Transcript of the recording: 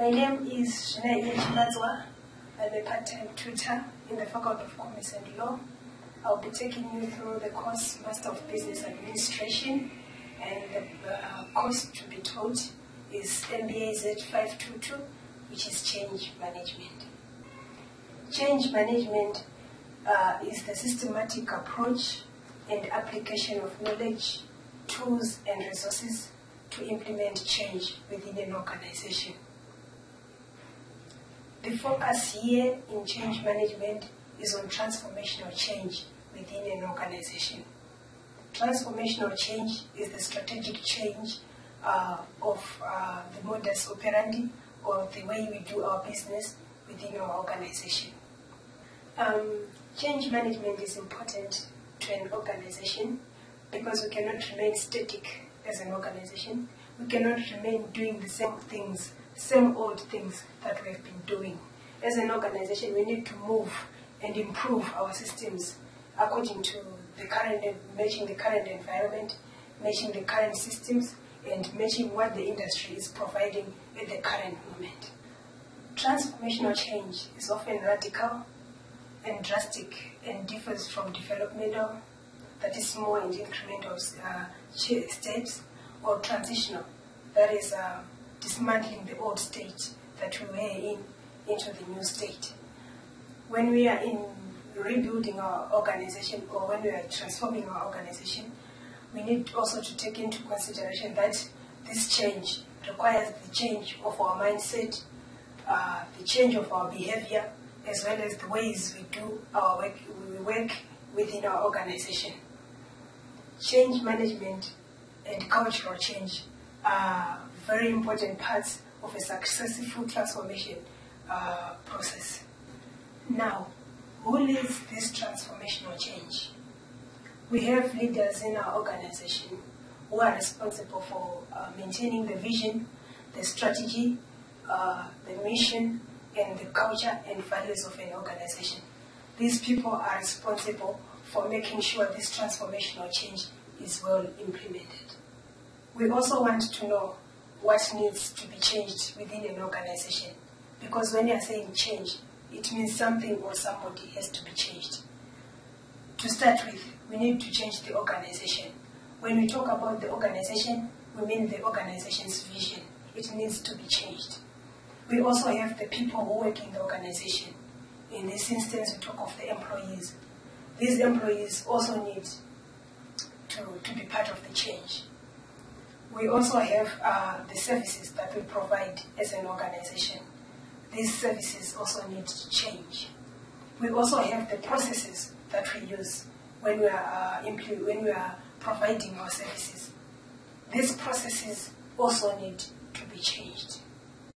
My name is Zvinaiye Chimazwa. I'm a part-time tutor in the Faculty of Commerce and Law. I'll be taking you through the course Master of Business Administration and the uh, course to be taught is MBA Z522 which is Change Management. Change Management uh, is the systematic approach and application of knowledge, tools and resources to implement change within an organization. The focus here in change management is on transformational change within an organization. Transformational change is the strategic change uh, of uh, the modus operandi or the way we do our business within our organization. Um, change management is important to an organization because we cannot remain static as an organization. We cannot remain doing the same things same old things that we've been doing. As an organization, we need to move and improve our systems according to the current, matching the current environment, matching the current systems, and matching what the industry is providing at the current moment. Transformational change is often radical and drastic and differs from developmental, that is small and incremental uh, steps, or transitional, that is uh, dismantling the old state that we were in into the new state. When we are in rebuilding our organization or when we are transforming our organization, we need also to take into consideration that this change requires the change of our mindset, uh, the change of our behavior, as well as the ways we do our work, we work within our organization. Change management and cultural change are very important parts of a successful transformation uh, process. Now, who leads this transformational change? We have leaders in our organization who are responsible for uh, maintaining the vision, the strategy, uh, the mission, and the culture and values of an organization. These people are responsible for making sure this transformational change is well implemented. We also want to know what needs to be changed within an organization. Because when you are saying change, it means something or somebody has to be changed. To start with, we need to change the organization. When we talk about the organization, we mean the organization's vision. It needs to be changed. We also have the people who work in the organization. In this instance, we talk of the employees. These employees also need to, to be part of the change. We also have uh, the services that we provide as an organization. These services also need to change. We also have the processes that we use when we are, uh, when we are providing our services. These processes also need to be changed.